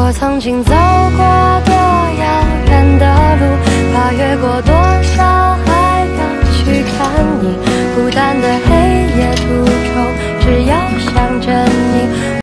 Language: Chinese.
我曾经走过多遥远的路跨越过多少海洋去看你。孤单的黑夜途中只要想着